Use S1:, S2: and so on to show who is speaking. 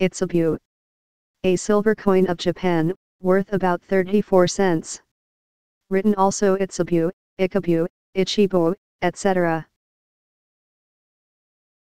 S1: Itsubu. A silver coin of Japan, worth about 34 cents. Written also Itsubu, Ikabu, Ichibu, etc.